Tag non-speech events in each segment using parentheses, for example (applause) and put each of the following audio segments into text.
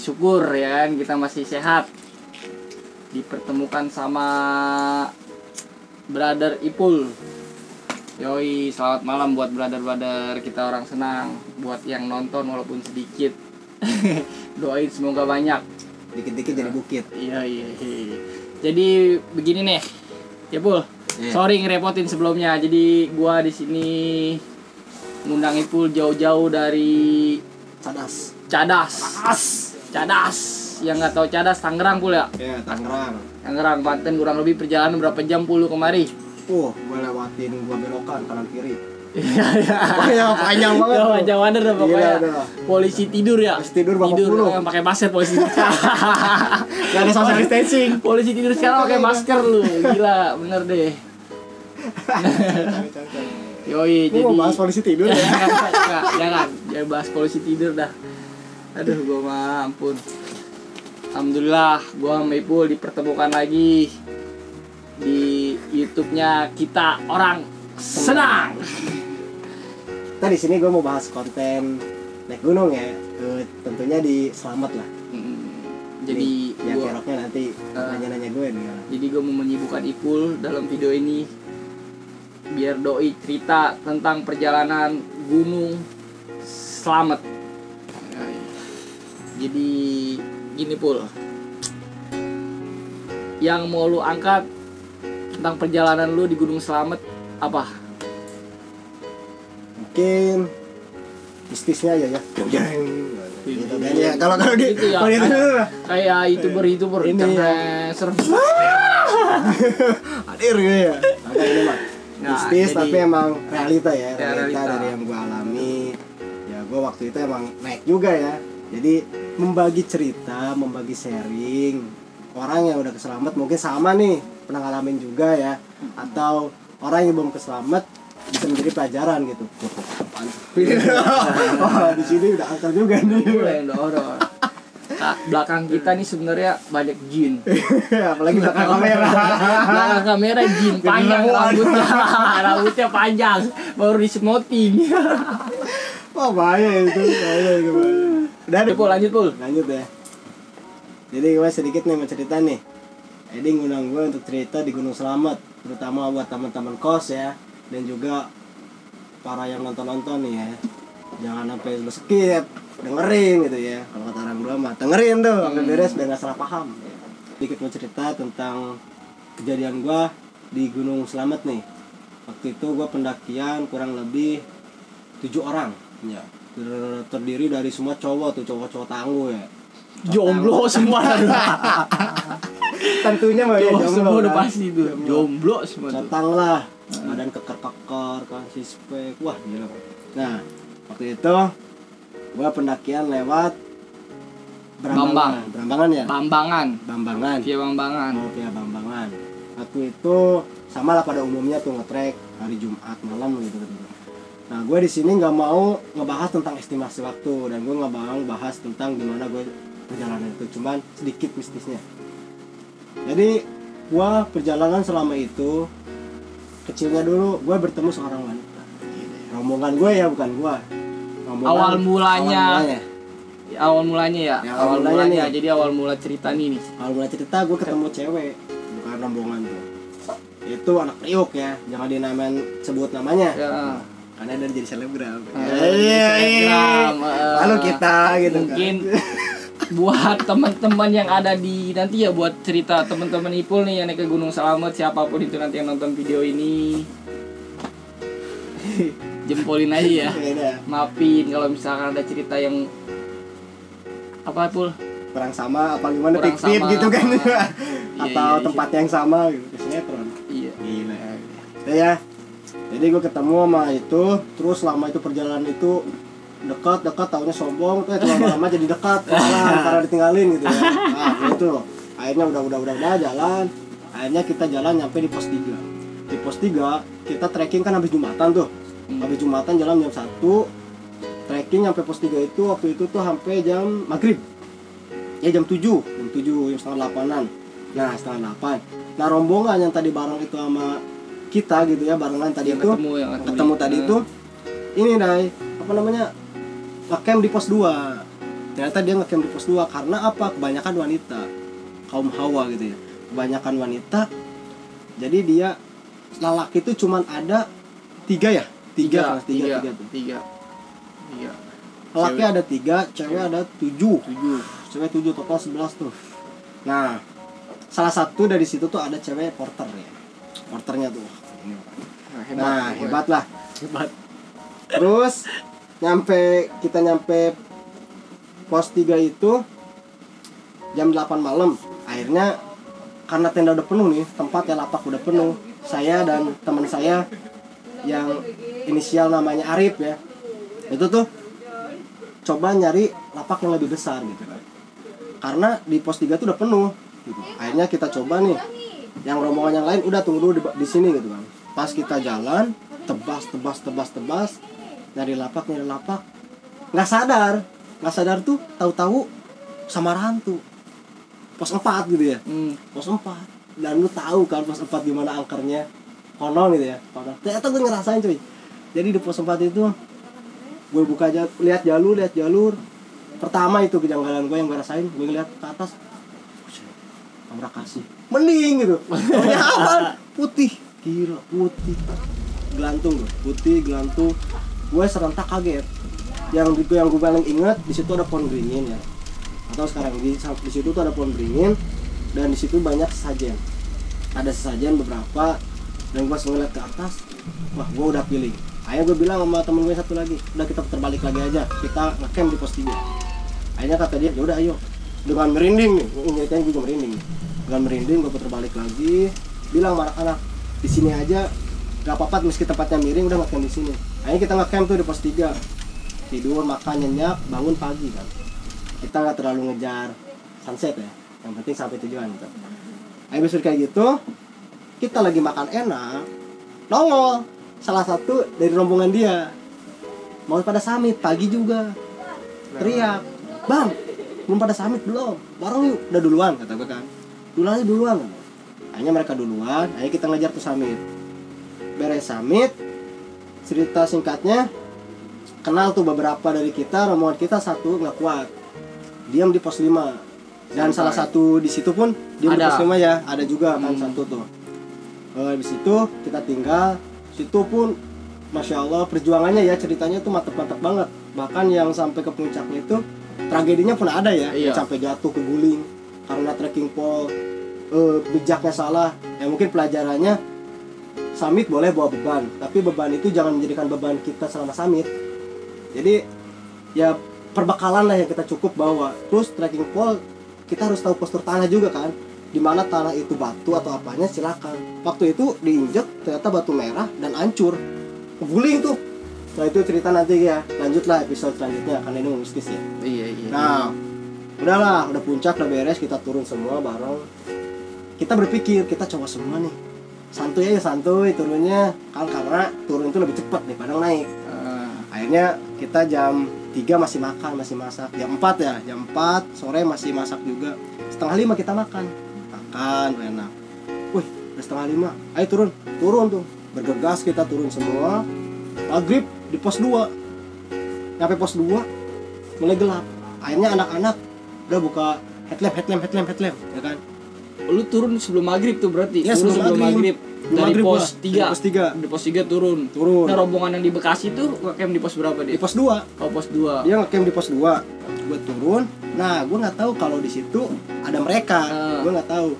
syukur ya kan kita masih sehat dipertemukan sama brother Ipul Yoi, selamat malam buat brother-brother kita orang senang Buat yang nonton walaupun sedikit (laughs) Doain semoga banyak Dikit-dikit jadi bukit. Iya iya iya. Jadi begini nih, ya Pul. Iya. Sorry ngerepotin sebelumnya. Jadi gua di sini ngundang Ipul jauh-jauh dari Cadas. Cadas. As. Cadas. Yang nggak tahu Cadas Tangerang Pul ya. Tangerang. Tangerang Banten kurang lebih perjalanan berapa jam Pul kemari? Uh, gue lewatin gua belokan kanan kiri. Iya iya. Panjang, panjang banget. Jauh tuh. jauh dah pokoknya. Gila, dah. Polisi tidur ya. Polisi tidur babak puluh. eh, pakai masker polisi. tidur. (laughs) Gak ada social distancing. polisi tidur sekarang pakai masker lu. Gila, bener deh. (laughs) Yoi, jadi mau bahas polisi tidur ya. (laughs) jangan, jangan, jangan bahas polisi tidur dah. Aduh, gua mah ampun. Alhamdulillah, gua sama Ipul dipertemukan lagi di YouTube-nya kita orang senang. Kita di sini gue mau bahas konten naik gunung ya. Tentunya di selamat lah. Mm, Jadi yang keroknya nanti Eh. nanya-nanya gue nih. jadi gue mau menyibukkan Ipul dalam video ini biar doi cerita tentang perjalanan gunung selamat. Jadi gini Pul, yang mau lu angkat tentang perjalanan lu di Gunung Selamat apa? Mungkin mistisnya aja ya. Jeng. Gitu kan ya. Kalau kalau di Gitu ya, itu kayak- Kayak youtuber youtuber Ini internet serem. (laughs) hadir gitu ya. Ini mah Nah, mistis jadi- tapi emang realita ya, Ya, realita, realita. dari yang gue alami. Ya gue waktu itu emang naik juga ya. Jadi membagi cerita, membagi sharing orang yang udah keselamat mungkin sama nih pernah ngalamin juga ya atau orang yang belum keselamat bisa menjadi pelajaran gitu. (laughs) oh, di sini udah angker juga nih. Nah, belakang kita nih sebenarnya banyak jin. (laughs) Apalagi belakang kamera. Belakang kamera jin panjang rambutnya, (laughs) rambutnya panjang, baru disemotin. Wah bahaya itu, bahaya itu. Bahaya. Udah deh, Pul. lanjut pul. lanjut ya. Jadi gue sedikit nih mau cerita nih. Edi ngundang gue untuk cerita di Gunung Selamat terutama buat teman-teman kos ya dan juga para yang nonton-nonton nih ya. Jangan sampai lu skip dengerin gitu ya. Kalau kata orang dua mah dengerin tuh sampai beres biar nggak salah paham. Ya. sedikit mau cerita tentang kejadian gue di Gunung Selamat nih. Waktu itu gue pendakian kurang lebih tujuh orang. Ya Ter- terdiri dari semua cowok tuh cowok-cowok tangguh ya. Jomblo semua. (laughs) tentunya mah ya Jomblo semua udah kan. pasti tuh. Jomblo. Semua datang lah. Badan keker-keker kasih spek. Wah gila. Nah waktu itu gua pendakian lewat Bambang. Berambangan Berambangan ya? Bambangan, Bambangan. Via Bambangan. oh ya Bambangan. Waktu itu sama lah pada umumnya tuh ngetrek hari Jumat malam gitu gitu nah gue di sini nggak mau ngebahas tentang estimasi waktu dan gue nggak mau bahas tentang gimana gue perjalanan itu cuman sedikit mistisnya jadi gue perjalanan selama itu kecilnya dulu gue bertemu seorang wanita rombongan gue ya bukan gue Rombongan- Awal mulanya. awal mulanya. Awal mulanya ya, Ya, awal awal mulanya mulanya. nih. Jadi awal mula cerita nih nih. awal mulai cerita gue ketemu cewek bukan rombongan tuh itu anak priuk ya jangan dinamain sebut namanya Ya. Karena dia jadi selebgram. Iya, iya. eh, lalu kita gitu mungkin kan (laughs) buat teman-teman yang ada di nanti ya buat cerita teman-teman Ipul nih yang naik ke Gunung Selamat siapa pun itu nanti yang nonton video ini. (laughs) Jempolin aja ya. Beda. maafin kalau misalkan ada cerita yang apa Pul kurang sama apa gimana? Kurang sama. gitu kan. Iya, atau iya, tempat yang sama gitu. Sinetron iya. Gila. Ya ya jadi gue ketemu sama itu terus selama itu perjalanan itu dekat dekat tahunya sombong tuh lama-lama jadi dekat (laughs) karena karena ditinggalin gitu ya. Nah itu akhirnya udah udah udah udah jalan. Akhirnya kita jalan nyampe di pos 3 di pos 3 kita trekking kan habis jumatan tuh. Hmm. habis jumatan jalan jam 1 trekking nyampe pos 3 itu waktu itu tuh sampai jam maghrib. Ya jam 7 jam 7 jam setengah 8an nah setengah 8 nah rombongan yang tadi bareng itu sama kita gitu ya barengan tadi Yang itu ketemu yang ketemu tadi itu. Ini Dai apa namanya ngecamp di pos 2 ternyata dia ngecamp di pos 2 karena apa? Kebanyakan wanita kaum hawa gitu ya. Kebanyakan wanita jadi dia lelaki itu cuman ada tiga ya? Tiga tiga tiga, tiga, tuh. tiga. Tiga lelaki Cewek. ada tiga cewek ada tujuh. Tujuh. Cewek tujuh total sebelas tuh. Nah salah satu dari situ tuh ada cewek porter ya porternya tuh. Nah, nah pokoknya. hebat lah hebat. Terus nyampe kita nyampe pos 3 itu jam 8 malam. Akhirnya karena tenda udah penuh nih tempat ya lapak udah penuh. Saya dan teman saya yang inisial namanya Arif ya. Itu tuh coba nyari lapak yang lebih besar gitu kan. Karena di pos 3 tuh udah penuh gitu. akhirnya kita coba nih yang rombongan yang lain udah tunggu dulu di, di sini gitu kan. Pas kita jalan tebas tebas tebas tebas. Nyari lapak nyari lapak. Nggak sadar. Nggak sadar tuh tahu-tahu sama rantu pos 4 gitu ya. Hmm. pos 4 dan lu tahu kan pos 4 gimana angkernya? Konon gitu ya konon. Ternyata gue ngerasain cuy. Jadi di pos 4 itu gue buka aja lihat jalur lihat jalur. Pertama itu kejanggalan gue yang gue rasain gue ngeliat ke atas Amra kasih. Mending gitu. Taunya apa? Putih. Gila putih. Gelantung tuh putih gelantung. Gue serentak kaget. Yang di yang gue paling inget di situ ada pohon beringin ya. Atau sekarang di di situ tuh ada pohon beringin dan di situ banyak sesajen. Ada sesajen beberapa dan gue ngeliat ke atas wah gue udah pilih akhirnya gue bilang sama temen gue satu lagi udah kita putar balik lagi aja. Kita ngecamp di pos 3 akhirnya kata dia ya udah ayo dengan merinding nih. Ini ceritanya juga merinding. Dengan merinding gue putar balik lagi. Bilang sama anak-anak di sini aja gak apa-apa meski tempatnya miring udah ngecamp di sini. Akhirnya kita ngecamp tuh di pos 3 tidur makan nyenyak bangun pagi kan. Kita nggak terlalu ngejar sunset ya. Yang penting sampai tujuan gitu. Habis udah kayak gitu kita lagi makan enak nongol. Salah satu dari rombongan dia. Mau pada summit pagi juga. Teriak bang belum pada summit belum. Bareng yuk. Udah duluan kata gue kan. Duluan aja duluan akhirnya mereka duluan akhirnya kita ngejar tuh summit. Beres summit cerita singkatnya kenal tuh beberapa dari kita rombongan kita satu nggak kuat. Diam di pos 5 dan Sampai. salah satu di situ pun diam di pos 5 ya. Ada juga kan Hmm. satu tuh. Eh, habis itu kita tinggal. Situ pun masya Allah perjuangannya ya ceritanya tuh mantep-mantep banget. Bahkan yang sampai ke puncaknya itu tragedinya pun ada ya Iya. sampai jatuh ke guling karena trekking pole. Eh, bijaknya salah. Ya mungkin pelajarannya summit boleh bawa beban tapi beban itu jangan menjadikan beban kita selama summit jadi ya perbekalan lah yang kita cukup bawa. Terus trekking pole kita harus tahu postur tanah juga kan. Di mana tanah itu batu atau apanya silakan. Waktu itu diinjek ternyata batu merah dan hancur. Guling tuh nah itu cerita nanti ya lanjutlah episode selanjutnya karena ini mistis ya iya iya Nah, udahlah, udah puncak, udah beres, kita turun semua bareng. Kita berpikir kita coba semua nih. Santuy aja santuy turunnya kan karena turun itu lebih cepat daripada naik. Ah, Akhirnya kita jam 3 masih makan, masih masak. Jam 4 ya, jam 4 sore masih masak juga. Setengah lima kita makan. Makan enak. Wih, udah setengah lima. Ayo turun, turun tuh. Bergegas kita turun semua. Maghrib di pos 2. Nyampe pos 2 mulai gelap. Akhirnya anak-anak udah buka headlamp, headlamp, headlamp, headlamp, ya kan? lu turun sebelum maghrib tuh berarti Ya, Turun sebelum maghrib. Sebelum dari maghrib pos gua, 3 dari pos tiga. di pos 3 turun Turun. nah rombongan yang di Bekasi tuh ngecamp di pos berapa Di dia pos 2 oh pos 2 dia ngecamp di pos 2 gue turun nah gue nggak tahu kalau di situ ada mereka Ah. gue nggak tahu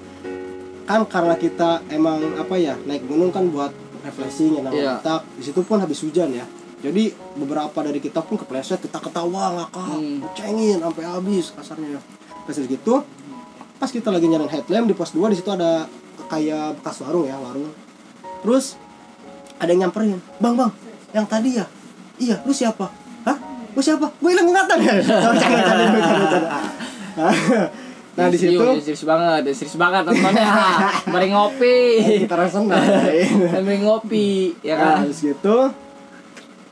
kan karena kita emang apa ya naik gunung kan buat refreshing ya Iya. otak di situ pun habis hujan ya jadi beberapa dari kita pun kepleset kita ketawa ngakak Hmm. cengin sampai habis kasarnya. Pas gitu. Pas kita lagi nyalain headlamp di pos 2 di situ ada kayak bekas warung ya warung. Terus ada yang nyamperin bang bang yang tadi ya? Iya lu siapa? Hah? Lu siapa? Gue hilang ingatan ya? (laughs) Nah di situ Serius, banget serius banget nontonnya. (laughs) Mari ngopi. Kita rasa senang mari ngopi ya nah, kan habis gitu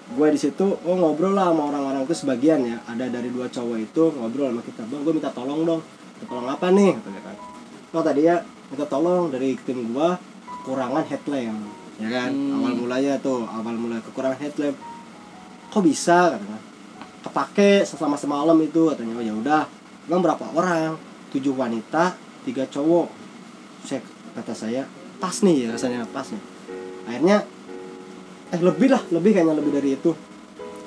gue di situ oh ngobrol lah sama orang-orang itu sebagian ya. Ada dari dua cowok itu ngobrol sama kita. Bang gue minta tolong dong. Minta tolong apa nih? Katanya kan. Oh tadi ya minta tolong dari tim gue kekurangan headlamp ya kan? Hmm. awal mulanya tuh awal mulai kekurangan headlamp kok bisa? Katanya. Kepake selama semalam itu katanya. Oh ya udah. Emang berapa orang? Tujuh wanita tiga cowok. Saya kata saya. Pas nih ya rasanya pas nih. Akhirnya eh lebih lah lebih kayaknya lebih dari itu.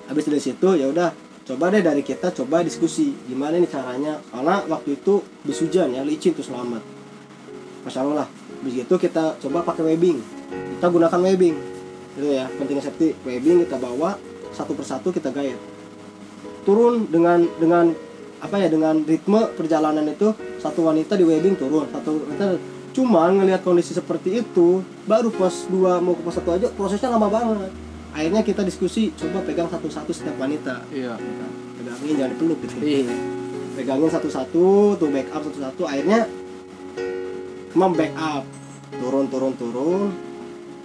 Habis dari situ ya udah coba deh dari kita coba diskusi gimana nih caranya? Karena waktu itu bis ya licin tuh selamat. Masya allah lah habis itu kita coba pakai webbing. Kita gunakan webbing itu ya pentingnya safety. Webbing kita bawa satu persatu kita gait turun dengan dengan apa ya dengan ritme perjalanan itu satu wanita di webbing turun satu wanita cuman ngelihat kondisi seperti itu baru pos 2 mau ke pos satu aja prosesnya lama banget. Akhirnya kita diskusi coba pegang satu-satu setiap wanita. Iya. Pegangin jangan dipeluk gitu iya. Pegangin satu-satu tuh backup satu-satu. Akhirnya membackup. Turun turun turun.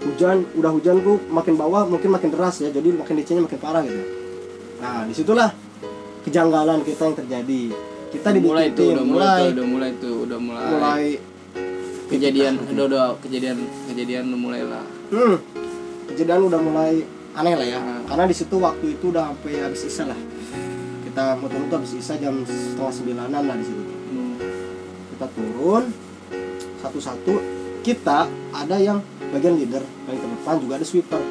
Hujan udah hujan tuh makin bawah mungkin makin deras ya jadi makin licinnya makin parah gitu. Nah di situlah kejanggalan kita yang terjadi. Kita udah mulai tuh dibikin udah mulai tuh udah mulai tuh udah mulai, mulai kejadian udah udah kejadian kejadian udah mulai lah. Hmm, kejadian udah mulai aneh lah ya. Hmm. karena di situ waktu itu udah sampai habis isa lah. Kita muter-muter habis isa jam setengah sembilanan lah di situ. Hmm. kita turun satu-satu kita ada yang bagian leader paling terdepan juga ada sweeper.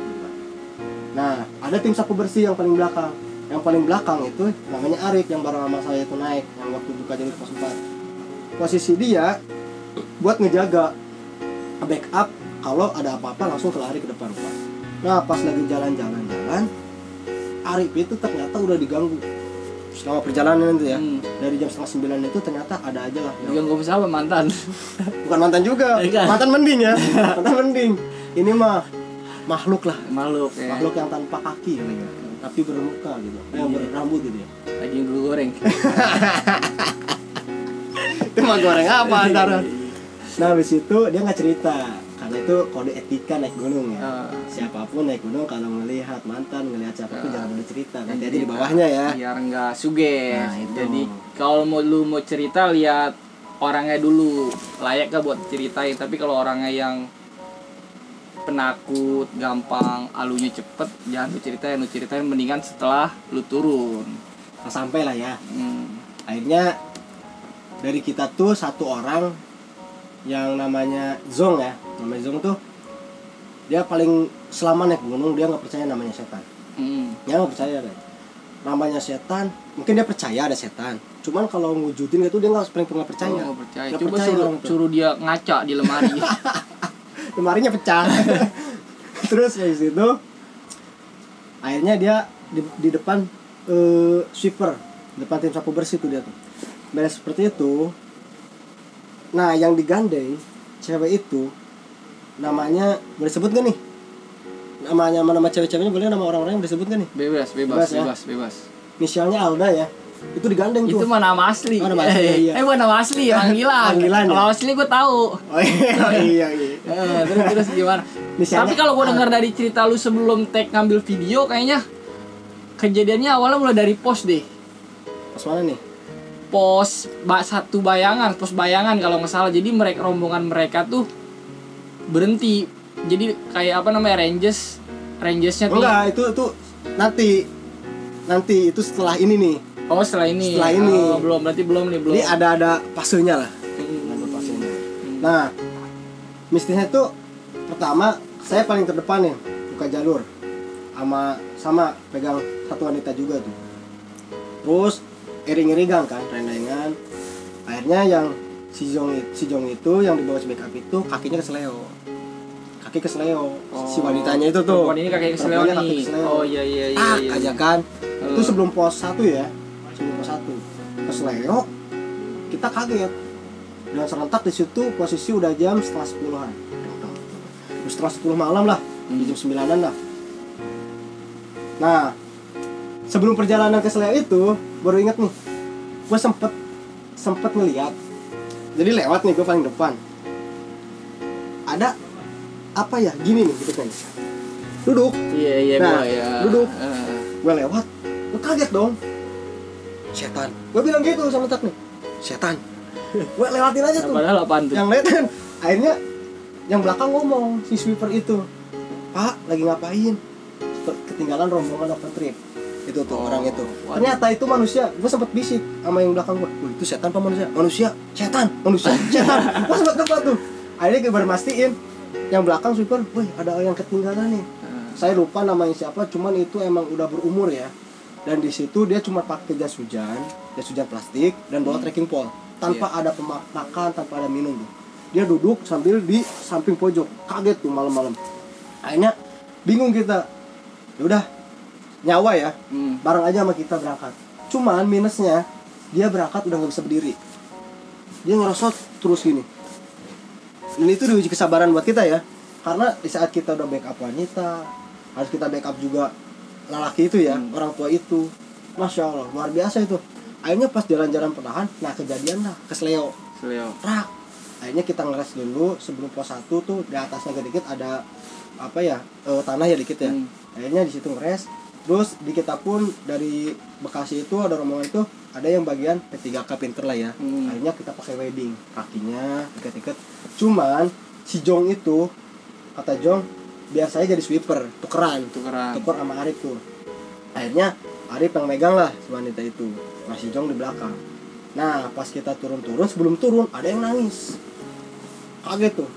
Nah ada tim sapu bersih yang paling belakang. Yang paling belakang itu namanya Arif yang bareng sama saya itu naik yang waktu buka jadi pos 4 posisi dia buat ngejaga backup kalau ada apa-apa langsung kelari ke depan Pak. nah pas lagi jalan-jalan-jalan Arif itu ternyata udah diganggu selama perjalanan itu ya Hmm. dari jam setengah sembilan itu ternyata ada aja lah yang gue sama mantan. (laughs) bukan mantan juga Iya. mantan mending ya (laughs) mantan mending ini mah makhluk lah Makhluk ya. makhluk yang tanpa kaki ya. tapi bermuka gitu Iya. berambut gitu ya Lagi goreng. (laughs) itu mah goreng apa antara nah habis itu dia nggak cerita karena itu kode etika naik gunung ya Ah. siapa pun naik gunung kalau melihat mantan ngelihat siapa pun Ah. jangan boleh cerita nanti aja di bawahnya ya Biar nggak suges. Nah, itu. Jadi kalau mau lu mau cerita lihat orangnya dulu layak gak buat ceritain. Tapi kalau orangnya yang penakut, gampang, alunya cepet, jangan lu ceritain. Lu ceritain mendingan setelah lu turun. nah, sampai lah ya Hmm. akhirnya dari kita tuh satu orang yang namanya Zong ya namanya Zong tuh dia paling selama naik gunung dia nggak percaya namanya setan Hmm. dia nggak percaya deh namanya setan mungkin dia percaya ada setan cuman kalau ngwujudin itu dia nggak paling percaya Oh, percaya. Nggak Coba percaya suruh, orang tuh. suruh dia ngaca di lemari. (laughs) lemarinya pecah (laughs) terus dari situ akhirnya dia di, di depan eh, sweeper depan tim sapu bersih tuh dia tuh beres seperti itu nah yang digandeng cewek itu namanya boleh sebut gak nih namanya nama nama cewek-ceweknya boleh nama orang-orang yang boleh sebut gak nih bebas, bebas, Bebas ya? bebas, bebas. inisialnya Alda ya itu digandeng Itu tuh mah nama asli. Oh, nama asli, iya. Eh, bukan nama asli, (laughs) panggilan. Panggilan, ya? Kalau asli gue tahu. oh iya iya iya Eh, terus terus gimana? Misalnya- Tapi kalau gue dengar dari cerita lu sebelum tag ngambil video kayaknya kejadiannya awalnya mulai dari pos deh. pas mana nih Pos satu bayangan, pos bayangan kalau nggak salah. Jadi mereka rombongan mereka tuh berhenti. Jadi kayak apa namanya ranges rangesnya tuh. enggak itu itu nanti nanti itu setelah ini nih Oh setelah ini. Setelah ini. Oh, belum berarti belum nih belum. Ini ada ada pasenya lah. Hmm. Ada pasenya. Nah, mistisnya itu pertama saya paling terdepan nih buka jalur sama sama pegang satu wanita juga tuh. Terus iring-iringan kan, rendengan. Akhirnya yang si Jong si Jong itu yang dibawa si backup itu kakinya kesleo. Kaki kesleo. Si wanitanya itu tuh. Perempuan ini kakek kesleo nih. kaki kesleo. Oh iya iya iya. Tak iya. aja kan. Itu Eh. sebelum pos satu ya. Sebelum pos satu. Kesleo. Kita kaget. Dan serentak di situ posisi udah jam setengah sepuluhan. Setengah sepuluh malam lah. Di jam sembilanan lah. Nah, sebelum perjalanan ke Seleo itu, baru inget nih, gue sempet sempet ngeliat. Jadi lewat nih gue paling depan. Ada apa ya? Gini nih gitu kan. Duduk, Iya iya Nah, gua ya. duduk. Gue lewat gue kaget dong setan gue bilang gitu sama tak nih setan gue lewatin aja Nah, (laughs) tuh padahal apaan tuh? yang lihat kan akhirnya yang belakang ngomong si sweeper itu pak lagi ngapain ketinggalan rombongan open trip itu tuh Oh, orang itu. Waduh. ternyata itu manusia. Gue sempet bisik sama yang belakang gue "Wah, itu setan apa manusia? Manusia. Setan. Manusia. (laughs) Setan. Gue sempet tempat tuh. Akhirnya gue baru mastiin. Yang belakang sweeper wih ada yang ketinggalan nih. Nah, saya lupa namanya siapa cuman itu emang udah berumur ya. Dan di situ dia cuma pakai jas hujan jas hujan plastik dan bawa trekking pole. Tanpa ada pemak- makan tanpa ada minum tuh. Dia duduk sambil di samping pojok. Kaget tuh malam-malam. Akhirnya bingung kita. Ya udah nyawa ya. Hmm. bareng aja sama kita berangkat. Cuman minusnya dia berangkat udah nggak bisa berdiri. Dia ngerosot terus gini. Dan itu diuji kesabaran buat kita ya. Karena di saat kita udah backup wanita harus kita backup juga lelaki itu ya Hmm. orang tua itu. Masya allah luar biasa itu. Akhirnya pas jalan-jalan perlahan nah kejadian lah kesleo Seleo. rak. Akhirnya kita ngeres dulu sebelum pos satu tuh di atasnya dikit ada apa ya eh, tanah ya dikit ya. Hmm. akhirnya di situ ngeres terus di kita pun dari Bekasi itu ada rombongan itu ada yang bagian P3K pinter lah ya. Hmm. akhirnya kita pakai wedding. Kakinya ikat-ikat cuman si Jong itu kata Jong biar saya jadi sweeper tukeran. Tukeran. tuker sama Arif tuh. Akhirnya Arif yang megang lah si wanita itu. Masih Jong di belakang. Nah pas kita turun-turun sebelum turun ada yang nangis. Kaget tuh.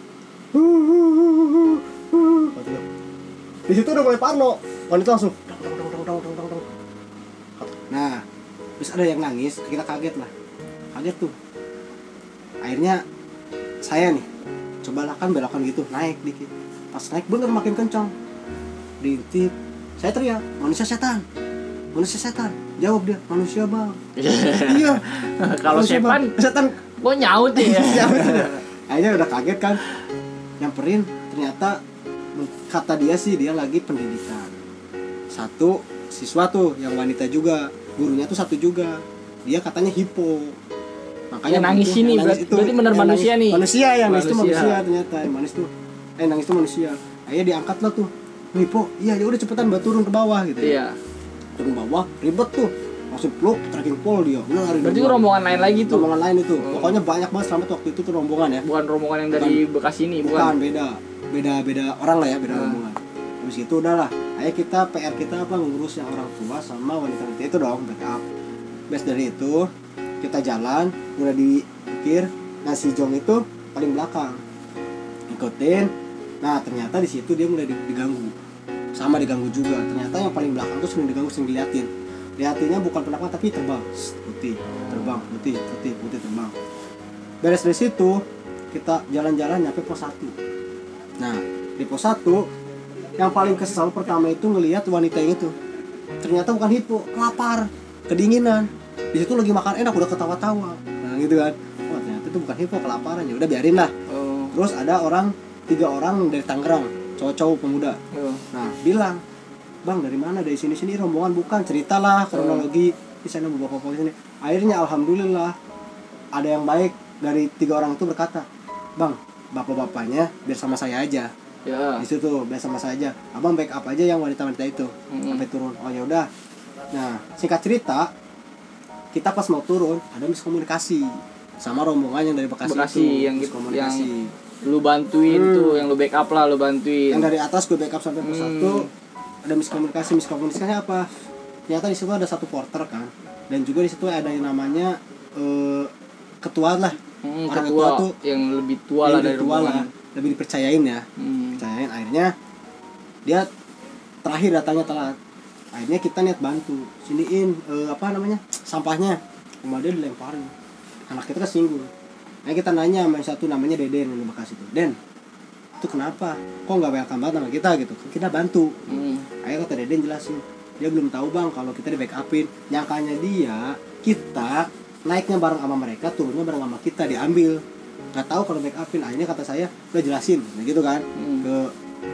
Di situ udah mulai parno. Wanita langsung nah terus ada yang nangis kita kaget lah. Kaget tuh. Akhirnya saya nih coba kan belokan gitu naik dikit. Pas naik bener makin kencang. Diintip saya teriak manusia setan manusia setan. Jawab dia manusia bang. (laughs) Iya. Kalau setan, setan. kok nyaut ya? (laughs) Ya, akhirnya udah kaget kan. Nyamperin ternyata kata dia sih dia lagi pendidikan. Satu siswa tuh yang wanita juga gurunya tuh satu juga dia katanya hipo Yang nangis begitu, ini, yang berarti- berarti bener yang manusia nangis- nih. manusia yang nangis itu Manusia. ternyata yang manis tuh eh nangis tuh manusia akhirnya diangkat lah tuh hipo iya ya udah cepetan buat turun ke bawah gitu ya Iya. turun bawah ribet tuh langsung peluk tracking pole dia udah lari Berarti itu rombongan lain lagi tuh. rombongan lain itu Oh. pokoknya banyak banget selamat waktu itu tuh rombongan ya Bukan rombongan yang dari Bekasi ini, bukan bukan. beda beda beda orang lah ya beda Hmm. rombongan terus itu udahlah. Ayo kita PR kita apa ngurus yang orang tua sama wanita wanita itu dong backup. Best dari itu kita jalan udah dipikir. Nah si Jong itu paling belakang. Ikutin. Nah ternyata di situ dia mulai di- diganggu. Sama diganggu juga. Ternyata yang paling belakang tuh sering diganggu sering diliatin. Liatinnya bukan penampakan tapi terbang. Putih. Terbang putih putih putih terbang. Beres dari situ kita jalan-jalan nyampe pos 1 nah di pos 1 yang paling kesel pertama itu ngelihat wanita yang itu. Ternyata bukan hipo kelapar kedinginan. Di situ lagi makan enak udah ketawa-tawa. Nah gitu kan. Wah ternyata itu bukan hipo kelaparan. Ya udah biarin lah. Oh. terus ada orang tiga orang dari Tangerang cowok-cowok pemuda. Oh. nah bilang bang dari mana? Dari sini sini rombongan bukan. Ceritalah kronologi. Di sana bapak bapak sini. Akhirnya alhamdulillah ada yang baik dari tiga orang itu berkata bang bapak bapaknya biar sama saya aja Ya. di situ biar sama saya aja abang backup aja yang wanita wanita itu Mm-mm. sampai turun oh ya udah nah singkat cerita kita pas mau turun ada miskomunikasi sama rombongan yang dari Bekasi, Bekasi itu yang gitu- miskomunikasi Lu bantuin Hmm. tuh, yang lu backup lah, lu bantuin. yang dari atas gue backup sampai pos Hmm. satu ada miskomunikasi miskomunikasinya apa ternyata di situ ada satu porter kan dan juga di situ ada yang namanya eh, ketua lah Hmm, orang ketua ketua tuh yang lebih tua yang lah dari tua lah. Lebih dipercayain ya. Hmm. percayain akhirnya dia terakhir datangnya telat. Akhirnya kita niat bantu siniin eh, apa namanya sampahnya. Cuma dia dilemparin. Anak kita kesinggung nah kita nanya sama satu namanya Deden yang di Bekasi itu. Den itu kenapa? Kok nggak welcome banget sama kita? Gitu. Kita bantu. Hmm. akhirnya kata Deden jelasin. Dia belum tahu bang kalau kita di backupin nyangkanya dia kita naiknya bareng sama mereka turunnya bareng sama kita diambil nggak tahu kalau backupin. Akhirnya kata saya udah jelasin nah gitu kan Hmm. ke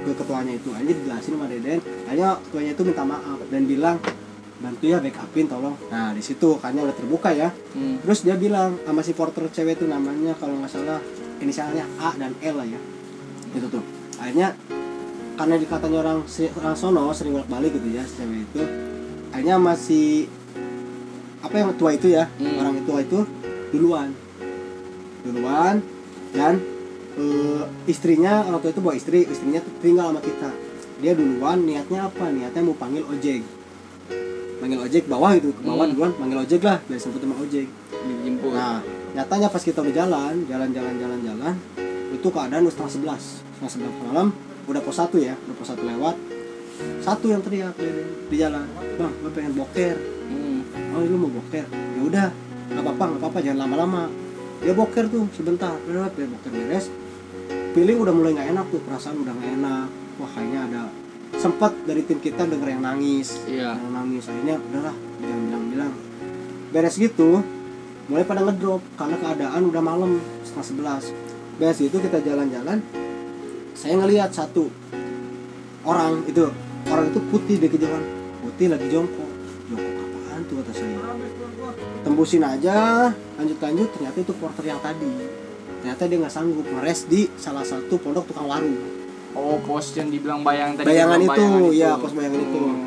ke ketuanya itu. Akhirnya dijelasin sama Deden. Akhirnya ketuanya itu minta maaf dan bilang bantu ya backupin tolong. Nah di situ kayaknya udah terbuka ya. Hmm. terus dia bilang sama si porter cewek itu namanya kalau nggak salah inisialnya A dan L lah ya. Gitu tuh. Akhirnya karena dikatanya orang orang sono sering bolak balik gitu ya si cewek itu. Akhirnya masih apa yang tua itu ya Hmm. orang tua itu duluan duluan dan eh, istrinya tua itu bawa istri istrinya tinggal sama kita. Dia duluan niatnya apa? Niatnya mau panggil ojek. Manggil ojek bawah gitu ke bawah Hmm. duluan manggil ojek lah biar sempet sama ojek. Dijemput. Nah nyatanya pas kita udah jalan jalan jalan jalan jalan itu keadaan setengah sebelas. Setengah sebelas malam udah pos satu ya udah pos satu lewat. Satu yang teriak di, di jalan bang gue pengen boker. Hmm. oh lu mau boker? Ya udah nggak apa-apa nggak apa-apa jangan lama-lama dia boker tuh sebentar. Udah biar boker beres. Feeling udah mulai nggak enak tuh perasaan udah nggak enak. Wah kayaknya ada sempat dari tim kita denger yang nangis. Iya. yang nangis akhirnya udahlah jangan bilang-bilang. Beres gitu mulai pada ngedrop karena keadaan udah malam setengah sebelas. Beres itu kita jalan-jalan saya ngelihat satu orang itu orang itu putih di kejauhan putih lagi jongkok tembusin aja. Lanjut lanjut ternyata itu porter yang tadi. Ternyata dia nggak sanggup ngeres di salah satu pondok tukang warung. Oh, pos yang dibilang bayang tadi. Bayangan itu, iya, pos bayangan itu. Hmm.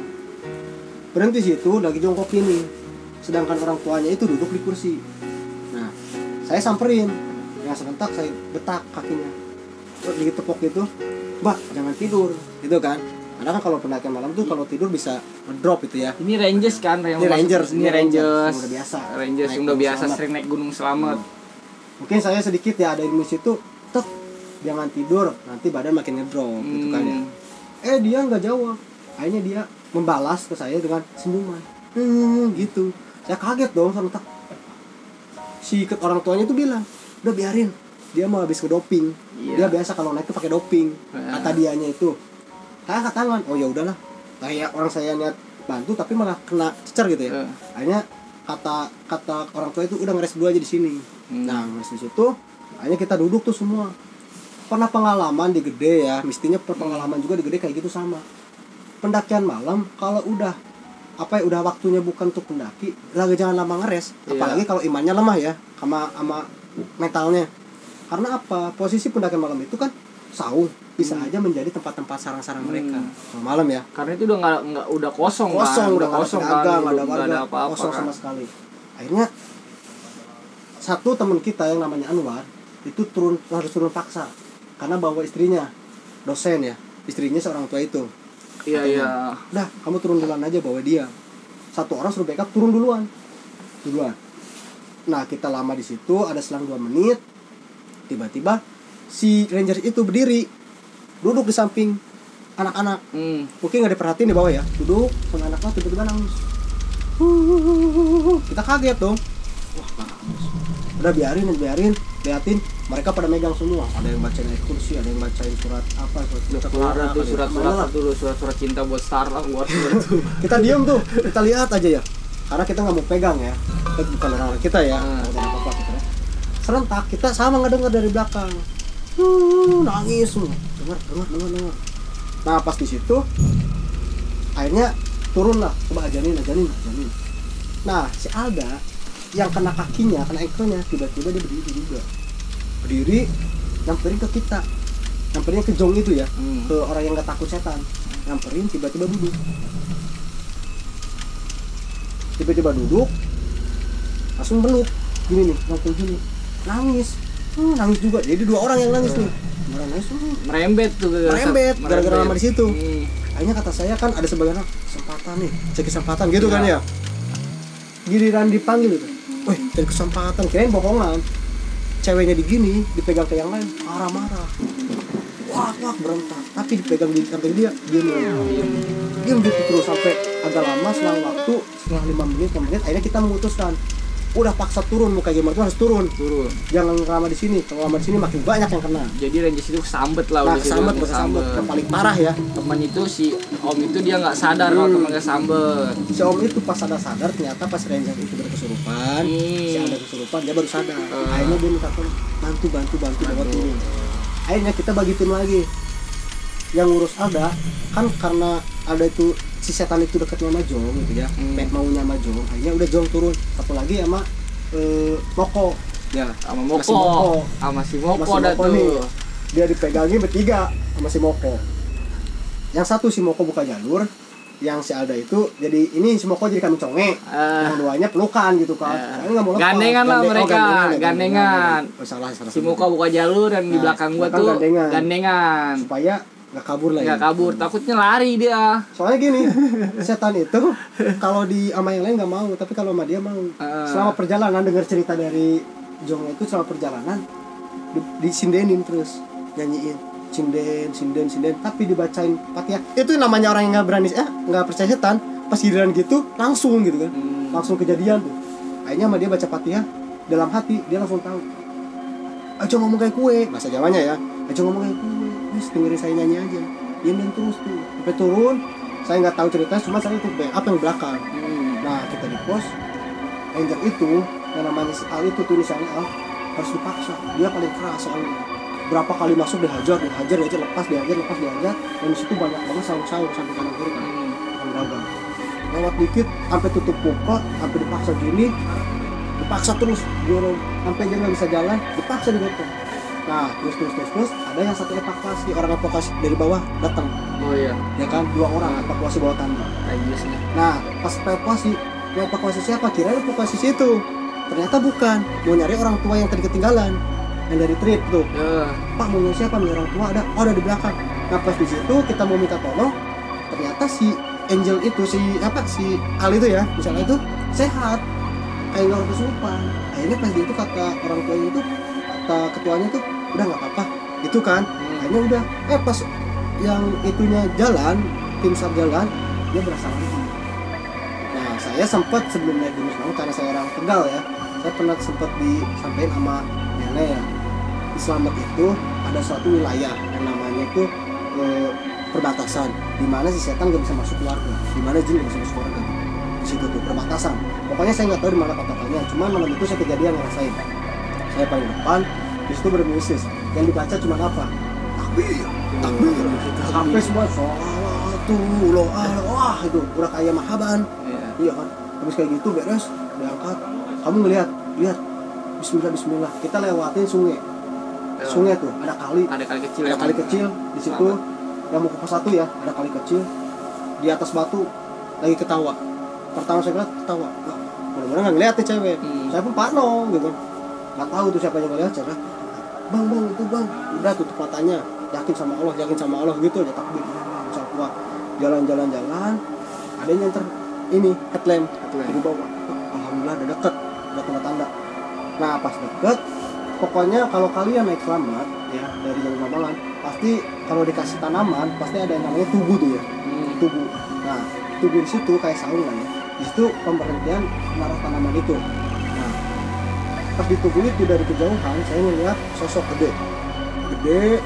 berhenti situ lagi jongkok ini. Sedangkan orang tuanya itu duduk di kursi. Nah saya samperin. Yang serentak saya betak kakinya. Terus ditepok gitu mbak jangan tidur. Gitu kan karena kan kalau pendakian malam tuh kalau tidur bisa ngedrop itu ya Ini Rangers kan yang Ini Rangers, ini ini Rangers. Udah biasa. Rangers Naik yang udah biasa Selamat. sering naik Gunung Selamat. mungkin saya sedikit ya ada ilmu situ tek jangan tidur nanti badan makin ngedrop gitu kan ya Hmm. eh dia nggak jawab akhirnya dia membalas ke saya dengan senyuman hmm, gitu saya kaget dong serentak si ke- orang tuanya tuh bilang udah biarin dia mau habis ke doping Iya. dia biasa kalau naik tuh pakai doping Nah. kata dianya itu saya angkat tangan oh ya udahlah. Kayak orang saya niat bantu tapi malah kena cecer gitu ya. Akhirnya kata kata orang tua itu udah ngeres dulu aja di sini. Hmm. nah ngeres di situ akhirnya kita duduk tuh semua. Pernah pengalaman di gede ya mestinya pengalaman juga di gede kayak gitu sama. Pendakian malam kalau udah apa ya udah waktunya bukan untuk pendaki lagi jangan lama ngeres. Iya. apalagi kalau imannya lemah ya sama sama mentalnya. Karena apa? Posisi pendakian malam itu kan saung bisa aja menjadi tempat-tempat sarang-sarang Hmm. mereka. Kalau malam ya. Karena itu udah nggak nggak udah kosong, kosong kan. udah kosong kan. nggak ada warga. ada apa-apa kosong kan. sama sekali. Akhirnya satu teman kita yang namanya Anwar itu turun harus turun paksa. Karena bawa istrinya dosen ya. Istrinya seorang tua itu. Iya iya. udah kamu turun duluan aja bawa dia. Satu orang suruh backup turun duluan. Duluan. Nah kita lama di situ ada selang dua menit. Tiba-tiba si ranger itu berdiri duduk di samping anak-anak. Hmm. mungkin nggak diperhatiin di bawah ya? Duduk sama anak-anak tiba-tiba nangis kita kaget dong. Wah nangis udah biarin biarin liatin. Mereka pada megang semua. Ada yang bacain ayat kursi ada yang bacain surat apa surat cinta Keluar tuh Mana lah. tuh surat-surat cinta buat Star lah buat (laughs) kita diem tuh kita lihat aja ya. Karena kita nggak mau pegang ya. Kita bukan orang kita ya Hmm. ada apa-apa kita ya. serentak kita sama nggak dengar dari belakang uh, nangis semua. Dengar dengar dengar dengar. Nah pas di situ akhirnya turun lah coba ajanin ajanin ajanin nah si Alda yang kena kakinya kena ekornya tiba-tiba dia berdiri juga. Berdiri nyamperin ke kita. Nyamperin ke jong itu ya Hmm. ke orang yang nggak takut setan. Nyamperin tiba-tiba duduk. Tiba-tiba duduk langsung peluk gini nih langsung gini. Nangis Hmm, nangis juga. Jadi dua orang yang nangis nih orang nangis hmm. Merembet tuh Merembet, gara-gara lama di situ. Hmm. akhirnya kata saya kan ada sebagian kesempatan nih cek kesempatan gitu kan ya. Giliran dipanggil itu. Wih cari kesempatan kirain bohongan. Ceweknya digini dipegang ke yang lain marah-marah. Wah wah berontak. Tapi dipegang di samping dia diam diam gitu terus sampai agak lama selang waktu setelah lima menit enam menit akhirnya kita memutuskan udah paksa turun kayak gimana tuh harus turun Turun. jangan lama di sini kalau lama di sini makin banyak yang kena Jadi Rangers itu kesambet lah nah udah kesambet gitu, kesambet yang paling parah ya Teman itu si Om itu dia nggak sadar kalau Hmm. teman kesambet. si om itu pas sadar sadar ternyata pas ranger itu berkesurupan Hmm. si ada kesurupan dia baru sadar Hmm. akhirnya dia minta tolong bantu bantu bantu bawa turun akhirnya kita bagi tim lagi yang ngurus Alda kan karena Alda itu si setan itu dekatnya sama Jong gitu ya Hmm. maunya sama Jong akhirnya udah Jong turun satu lagi sama eh, Moko ya Sama Masih Moko. Moko. Sama si Sama Moko si ada Moko tuh. nih. dia dipegangin bertiga sama si Moko yang satu si Moko buka jalur yang si Alda itu jadi ini si Moko jadi kami conge Eh, yang duanya pelukan gitu kan. Soalnya nggak mau lepas. Gandengan lah Gande- oh, mereka, ya, gandengan. oh salah salah si. Moko buka jalur dan di Nah, belakang gua tuh gandengan. gandengan. supaya nggak kabur lagi nggak kabur takutnya lari dia. Soalnya gini (laughs) setan itu kalau di sama yang lain nggak mau tapi kalau sama dia mau. Ah. selama perjalanan dengar cerita dari Jong itu selama perjalanan di, disindenin terus nyanyiin. Sinden sinden sinden tapi dibacain fatihah. Itu namanya orang yang nggak berani eh nggak percaya setan pas giliran gitu langsung gitu kan. Hmm. langsung kejadian tuh. Akhirnya sama dia baca fatihah dalam hati dia langsung tahu. Ayo ngomong kayak kue bahasa Jawanya ya. Ayo ngomong kayak kue wis dengerin saya nyanyi aja. Diamin terus tuh. Sampai turun. Saya nggak tahu ceritanya cuma saya itu backup yang belakang. Hmm. nah kita di pos. Angel itu yang namanya si Al itu tulisannya Al harus dipaksa. Dia paling keras soalnya. Berapa kali masuk dihajar dihajar dihajar lepas dihajar lepas dihajar. Dan di situ banyak banget saung-saung sampai kanan kiri kan Hmm. Lewat dikit sampai tutup pokok sampai dipaksa gini dipaksa terus dorong sampai dia nggak bisa jalan dipaksa digotong nah terus terus terus terus ada yang satu evakuasi orang evakuasi dari bawah datang. Oh iya. Ya kan? Dua orang evakuasi bawah Najis nih nah pas evakuasi yang evakuasi siapa? Kira evakuasi situ. Ternyata bukan. Mau nyari orang tua yang tadi ketinggalan. Yang dari trip tuh. Ya. Pak mau nyari siapa? Nih orang tua? Ada. Oh ada di belakang. Nah pas di situ kita mau minta tolong. Ternyata si Angel itu si apa? Si Al itu ya misalnya itu sehat. Kayak nggak kesurupan. Akhirnya pas di itu kata orang tuanya itu kata ketuanya tuh udah nggak apa-apa. Itu kan? Akhirnya udah. Eh pas yang itunya jalan tim sar jalan dia berasa lagi. Nah saya sempat sebelum naik gunung karena saya orang Tegal ya saya pernah sempat disampaikan sama nenek ya di Selamat itu ada suatu wilayah yang namanya itu eh, perbatasan di mana si setan gak bisa masuk keluarga di mana jin gak bisa masuk keluarga. Di situ tuh perbatasan. Pokoknya saya nggak tahu di mana patokannya cuman malam itu saya kejadian ngerasain saya paling depan di situ bermusis yang dibaca cuma apa? Takbir takbir. Sampai semua sholatullah wah itu. Udah kayak mahaban. Iya. iya kan? Habis kayak gitu beres diangkat kamu ngelihat lihat. Bismillah Bismillah. Kita lewatin sungai. Ya. sungai tuh ada kali. Ada kali kecil ada kali kecil di situ. Yang mau ke satu ya ada kali kecil. Di atas batu lagi ketawa. Pertama saya lihat ketawa. Wah, mudah-mudahan nggak ngeliat nih cewek. Hmm. saya pun parno gitu. Nggak tahu tuh siapa yang ngeliat lihat, bang bang itu bang. Udah tutup matanya. Yakin sama Allah yakin sama Allah gitu. Aja takbir. Insya Allah jalan-jalan jalan ada yang nyenter ini headlamp. Headlamp. di bawah. Alhamdulillah udah deket. Udah tanda tanda. Nah pas deket pokoknya kalau kalian naik selamat ya dari jalur Mabalan pasti kalau dikasih tanaman pasti ada yang namanya tugu tuh ya. Hmm. tugu. Nah tugu di situ kayak saung lah ya di situ pemberhentian naruh tanaman itu pas tugu itu dari kejauhan. Saya ngeliat sosok gede. Gede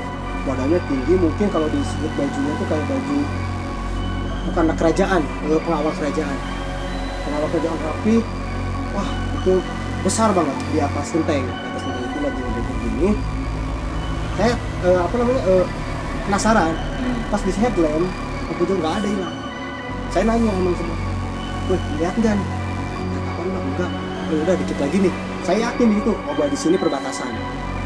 badannya tinggi. Mungkin kalau disebut bajunya tuh kayak baju bukan kerajaan eh, pengawal kerajaan. Pengawal kerajaan rapi wah itu besar banget di atas genteng. Di atas genteng itu lagi ngedeket gini. Saya eh, apa namanya eh, penasaran. Hmm. pas di headlamp aku juga nggak ada hilang. Saya nanya emang semua wih lihat nggak nih? Kata apa enggak enggak. Ya udah dikit lagi nih saya yakin itu oh bahwa di sini perbatasan.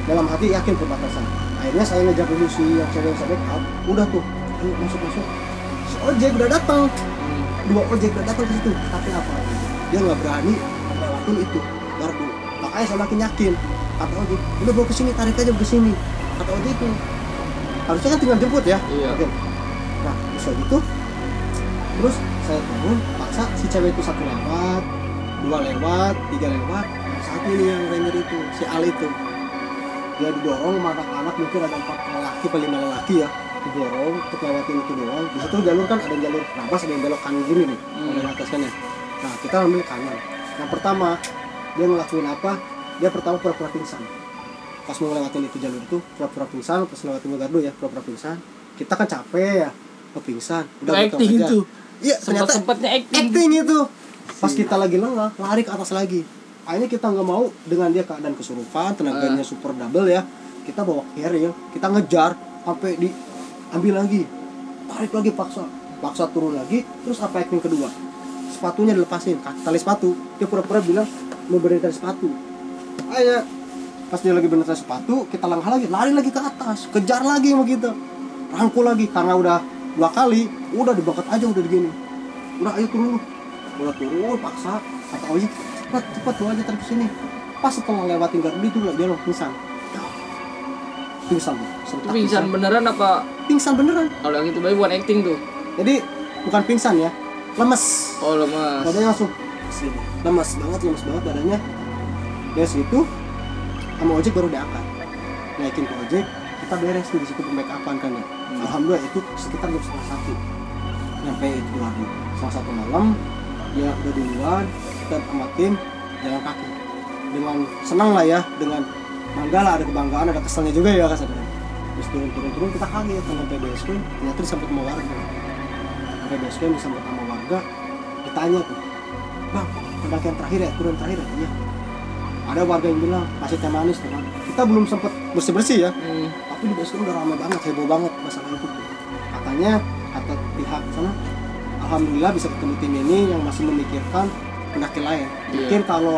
Dalam hati yakin perbatasan. Akhirnya saya ngejar dulu si yang cewek yang saya backup udah tuh ayo masuk masuk. Si ojek udah datang. Dua ojek udah datang ke situ. Tapi apa? Dia nggak berani lewatin itu. Gardu makanya saya makin yakin. Kata ojek udah bawa ke sini tarik aja ke sini. Kata ojek itu. Harusnya kan tinggal jemput ya? Iya. Oke. nah bisa gitu terus saya turun paksa si cewek itu satu lewat dua lewat tiga lewat ini yang ranger itu si Al itu dia didorong sama anak-anak mungkin ada empat lelaki atau lima lelaki ya. Didorong untuk lewatin itu doang. Di situ jalur kan ada jalur nabas ada yang belok kanan gini nih Hmm. ada atas kan ya. Nah kita ambil kanan. Yang pertama dia ngelakuin apa? Dia pertama pura-pura pingsan. Pas mau ngelewatin itu jalur itu pura-pura pingsan pas ngelewatin gardu ya pura-pura pingsan. Kita kan capek ya oh pingsan. Betul acting aja. itu. iya ternyata sempatnya acting. acting itu. Pas kita lagi lengah lari ke atas lagi akhirnya kita nggak mau dengan dia keadaan kesurupan tenaganya Ah. super double ya. Kita bawa carry ya. Kita ngejar sampai di ambil lagi. Tarik lagi paksa. Paksa turun lagi terus apa acting kedua? Sepatunya dilepasin tali sepatu. Dia pura-pura bilang mau berhenti tali sepatu. Akhirnya pas dia lagi tali sepatu kita langkah lagi lari lagi ke atas kejar lagi sama kita. Rangkul lagi karena udah dua kali udah dibangkat aja udah begini. Udah ayo turun. Udah turun paksa. Kata ojek cepat cepat lu aja tarik ke sini. Pas setelah lewatin gardu itu dia langsung pingsan. Pingsan. Sentak pingsan beneran apa? pingsan beneran. Kalau yang itu bayi bukan acting tuh. jadi bukan pingsan ya. Lemes. Oh lemas. badannya langsung sini. Lemes banget lemes banget badannya. Dari situ sama ojek baru diangkat. Naikin ke ojek kita beres tuh di situ make upan kan ya alhamdulillah itu sekitar jam setengah satu. Nyampe itu lagi setengah satu malam ya udah duluan kita sama tim jalan kaki. Dengan senang lah ya dengan bangga lah ada kebanggaan ada keselnya juga ya kasarnya terus turun turun turun kita kaget sampai base camp ternyata disambut sama warga. Base camp disambut sama warga ditanya tuh bang pendakian terakhir ya turun terakhir ya? Iya. Ada warga yang bilang kasih teh manis Bang." kita belum sempet bersih bersih ya. Hmm. tapi di camp udah ramai banget heboh banget masalah itu tuh. Katanya kata pihak sana alhamdulillah bisa ketemu tim ini yang masih memikirkan pendaki lain. Iya. mungkin kalau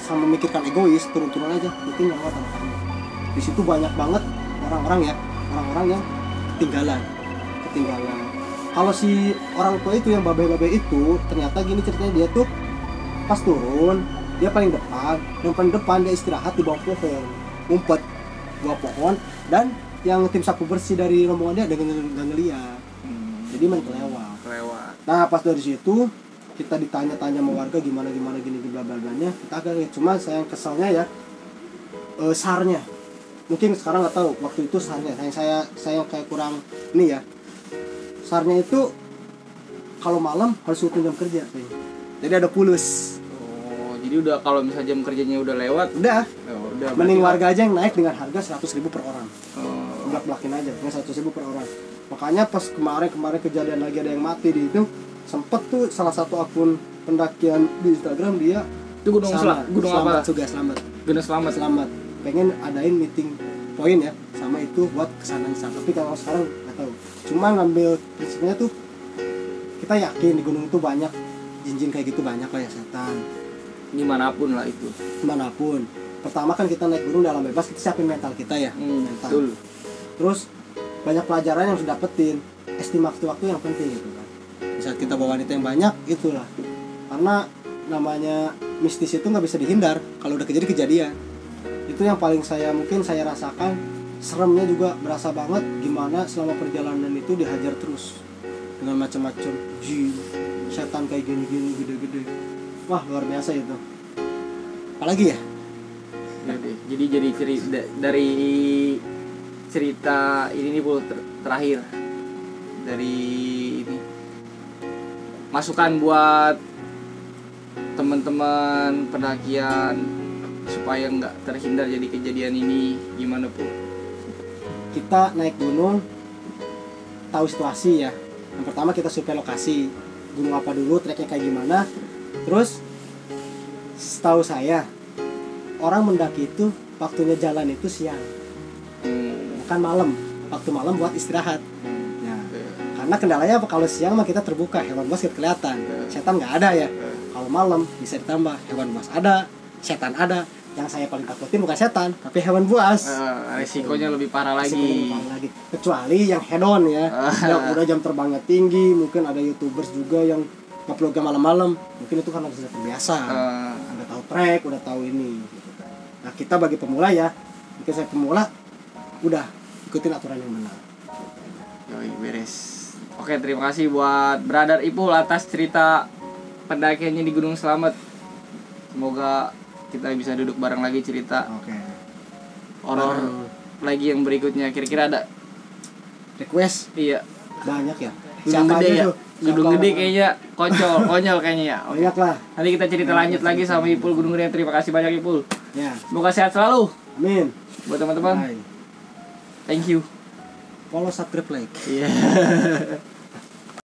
sama memikirkan egois turun-turun aja mungkin nyawa tanpa kamu di situ banyak banget orang-orang ya orang-orang yang ketinggalan ketinggalan. Kalau si orang tua itu yang babe-babe itu ternyata gini ceritanya dia tuh pas turun dia paling depan yang paling depan dia istirahat di bawah pohon ngumpet di bawah pohon dan yang tim sapu bersih dari rombongan dia ada nggak ngeliat. Hmm. jadi main kelewat Lewat. nah pas dari situ kita ditanya-tanya sama warga gimana gimana gini bla bla blanya kita agak kaget. cuma saya yang keselnya ya eh, sarnya. Mungkin sekarang nggak tahu waktu itu sarnya. Yang saya saya kayak kurang ini ya. Sarnya itu kalau malam harus hitung jam kerja kayaknya. jadi ada pulus Oh, jadi udah kalau misalnya jam kerjanya udah lewat, udah. oh, udah mending warga aja yang naik dengan harga 100.000 ribu per orang. Oh, belak belakin aja dengan 100.000 ribu per orang makanya pas kemarin kemarin kejadian lagi ada yang mati di itu sempet tuh salah satu akun pendakian di Instagram dia itu gunung sama, sel gunung selamat apa? juga selamat. Gunung Selamat. selamat. Pengen adain meeting poin ya sama itu buat ke sana sana. Tapi kalau sekarang nggak tahu. Cuma ngambil prinsipnya tuh kita yakin di gunung itu banyak jin-jin kayak gitu banyak lah ya setan. Di mana pun lah itu. di mana pun. Pertama kan kita naik gunung dalam bebas kita siapin mental kita ya. Hmm, mental. betul. terus banyak pelajaran yang harus dapetin estimasi waktu yang penting gitu kan. Di saat kita bawa wanita yang banyak itulah. Karena namanya mistis itu nggak bisa dihindar kalau udah kejadian kejadian. Itu yang paling saya mungkin saya rasakan seremnya juga berasa banget gimana selama perjalanan itu dihajar terus. Dengan macam-macam jin setan kayak gini-gini gede-gede. Wah luar biasa itu. Apalagi ya? Jadi, jadi cerita dari cerita ini nih Bu ter- terakhir dari ini. Masukan buat teman-teman pendakian supaya nggak terhindar jadi kejadian ini gimana Bu? kita naik gunung tahu situasi ya. Yang pertama kita survei lokasi gunung apa dulu treknya kayak gimana. Terus setahu saya orang mendaki itu waktunya jalan itu siang bukan malam waktu malam buat istirahat. Ya eh, karena kendalanya apa? Kalau siang mah kita terbuka hewan buas kita kelihatan setan nggak ada ya. Eh. kalau malam bisa ditambah hewan buas ada setan ada. Yang saya paling takutin bukan setan tapi hewan buas. Eh, resikonya lebih parah lagi. penumpang lagi. Kecuali yang head on ya. Ah. yang udah jam terbangnya tinggi mungkin ada youtubers juga yang ngupload malam-malam. Mungkin itu karena sudah terbiasa. Eh, udah tahu trek udah tahu ini. Nah kita bagi pemula ya. Mungkin saya pemula udah ikutin aturan yang benar Yoi, beres. Oke, terima kasih buat Brother Ipul atas cerita pendakiannya di Gunung Selamat. Semoga kita bisa duduk bareng lagi cerita oke horor lagi yang berikutnya. Kira-kira ada? request Iya. banyak ya Gunung Siapa gede ya. tuh? Gunung Siapa gede orang- kayaknya konyol, (laughs) konyol kayaknya ya. Oke. banyak lah Nanti kita cerita lanjut lagi sama Ipul Gunung Gede. Terima kasih banyak Ipul. ya Semoga sehat selalu amin buat teman-teman. Thank you. follow subscribe like Iya. (laughs)